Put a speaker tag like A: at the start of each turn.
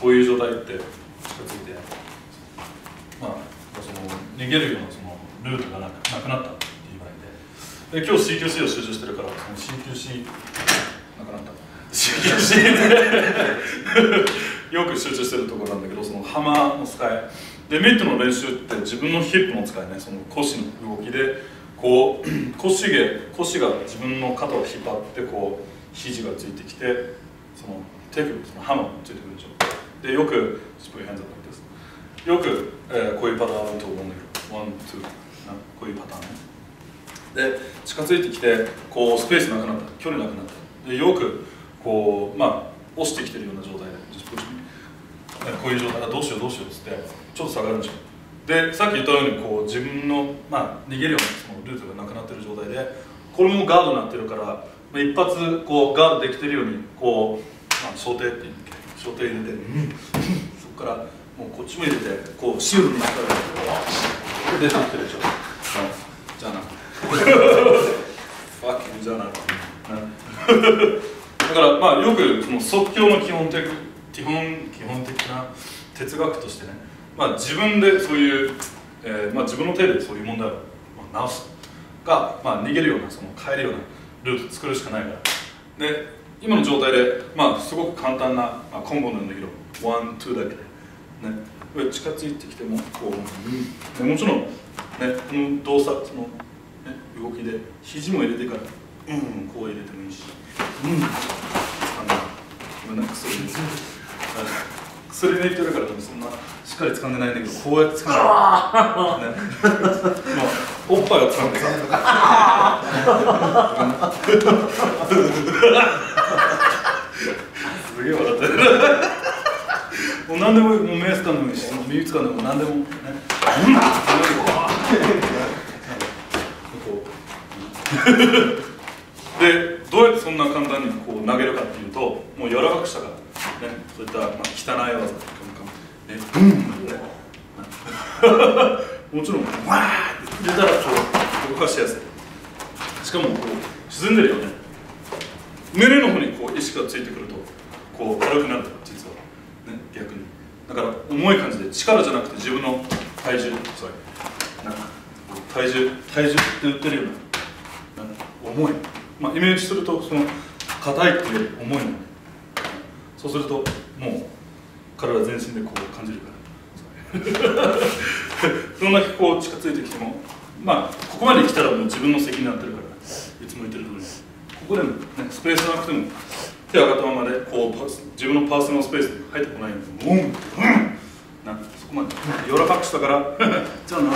A: こういう状態って近づいてまあその逃げるようなそのルートがなくなくなったっていう場合でで今日 CQC を集中してるからその CQC なくなった CQC でよく集中してるところなんだけどそのハマの使い。でミットの練習って自分のヒップの使いね。その腰の動きでこう 腰毛腰が自分の肩を引っ張ってこう肘がついてきてその手首そのハマーついてくるでしょ。でよくよく、えー、こういうパターンあると思うんだけど。ワンツー。こういうパターンね。で近づいてきてこうスペースなくなった。距離なくなった。でよくこうまあ押してきてるような状態で。こういう状態。どうしようどうしようっつってちょっと下がるんでしょでさっき言ったようにこう自分の、まあ、逃げるようなそのルートがなくなってる状態でこれもガードになってるから、まあ、一発こうガードできてるようにこう、まあ、小手って言う。んだっけ小手入れて、うん、そこからもうこっちも入れてこうシールに力入れて出てってるでしょ、じゃあな。ファッキーじゃあなだからまあよくその即興の基本的基本基本的な哲学としてね、まあ、自分でそういう、えーまあ、自分の手でそういう問題を直す。が、まあ、逃げるようなその変えるようなルート作るしかないから。で今の状態で、まあ、すごく簡単な、まあ、コンボなんだけどワン、ツーだけで、ね、近づいてきてもこう、う。ん、もちろん、ね、この動作その、ね、動きで肘も入れてから、うん、こう入れてもいいし、うん、あの今薬。です薬抜いてるからそんなしっかり掴んでないんだけどこうやって掴んでる、ね、まあ、おっぱいを掴んでる すげえ笑ってるもう何でももう目掴んでもいいし耳掴んでも何でもねでどうやってそんな簡単にこう投げるかっていうともう柔らかくしたからね、そういった、まあ、汚い技、ね、ブン、もちろん、わーって入れたらこう動かしやすい。しかもこう沈んでるよね。胸の方にこう意識がついてくると、こう軽くなる、実は。ね、逆に。だから重い感じで、力じゃなくて自分の体重、そうなんか体重、体重って言ってるような、重い。まあ、イメージすると、その硬いっていう重いの。そうするともう体全身でこう感じる。からどんなにこう近づいてきてもまあここまで来たらもう自分の責任になってるからいつも言ってる通りここでも、ね、スペースなくても手上がったままこう自分のパーソナルスペースに入ってこないんでもう、うん、なんそこまで。柔らかくしたから。じゃあな